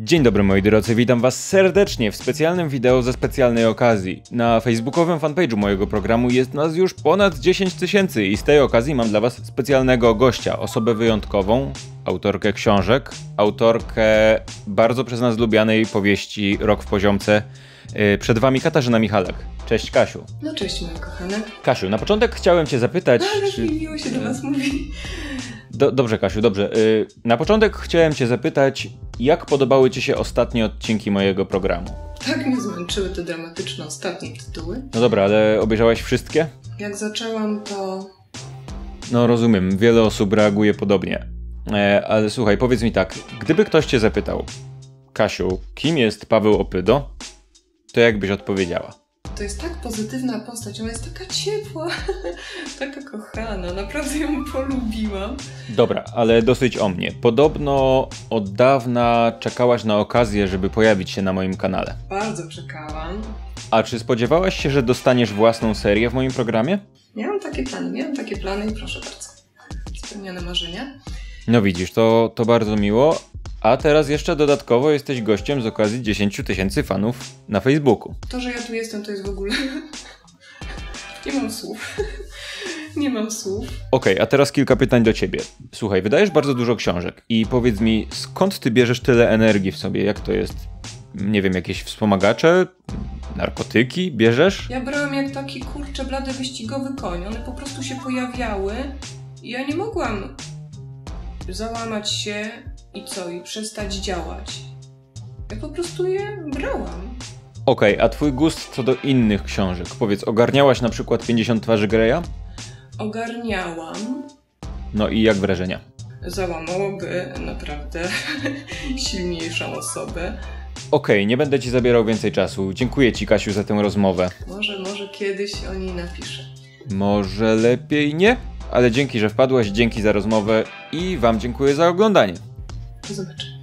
Dzień dobry moi drodzy, witam was serdecznie w specjalnym wideo ze specjalnej okazji. Na facebookowym fanpage'u mojego programu jest nas już ponad 10 tysięcy i z tej okazji mam dla was specjalnego gościa, osobę wyjątkową, autorkę książek, autorkę bardzo przez nas lubianej powieści Rok w poziomce. Yy, Przed wami Katarzyna Michalek. Cześć Kasiu. No cześć moje kochane. Kasiu, na początek chciałem cię zapytać... No, ale czy- mi miło się do was mówi. Do, dobrze, Kasiu, dobrze. Y, Na początek chciałem Cię zapytać, jak podobały Ci się ostatnie odcinki mojego programu? Tak mnie zmęczyły te dramatyczne ostatnie tytuły. No dobra, ale obejrzałaś wszystkie? Jak zaczęłam to... No rozumiem, wiele osób reaguje podobnie. E, ale słuchaj, powiedz mi tak, gdyby ktoś Cię zapytał, Kasiu, kim jest Paweł Opydo, to jak byś odpowiedziała? To jest tak pozytywna postać, ona jest taka ciepła, taka kochana, naprawdę ją polubiłam. Dobra, ale dosyć o mnie. Podobno od dawna czekałaś na okazję, żeby pojawić się na moim kanale. Bardzo czekałam. A czy spodziewałaś się, że dostaniesz własną serię w moim programie? Miałam takie plany, miałam takie plany i proszę bardzo. Spełnione marzenia. No widzisz, to, to bardzo miło. A teraz jeszcze dodatkowo jesteś gościem z okazji 10 tysięcy fanów na Facebooku. To, że ja tu jestem, to jest w ogóle... Nie mam słów. Nie mam słów. Okej, a teraz kilka pytań do ciebie. Słuchaj, wydajesz bardzo dużo książek i powiedz mi, skąd ty bierzesz tyle energii w sobie? Jak to jest? Nie wiem, jakieś wspomagacze? Narkotyki bierzesz? Ja brałam jak taki kurczę blady wyścigowy koń. One po prostu się pojawiały i ja nie mogłam załamać się i co, i przestać działać. Ja po prostu je brałam. Okej, a twój gust co do innych książek? Powiedz, ogarniałaś na przykład 50 twarzy Greya? Ogarniałam. No i jak wrażenia? Załamałoby naprawdę silniejszą osobę. Okej, nie będę ci zabierał więcej czasu. Dziękuję ci, Kasiu, za tę rozmowę. Może, może kiedyś o niej napiszę. Może lepiej nie? Ale dzięki, że wpadłaś, dzięki za rozmowę i Wam dziękuję za oglądanie. Do zobaczenia.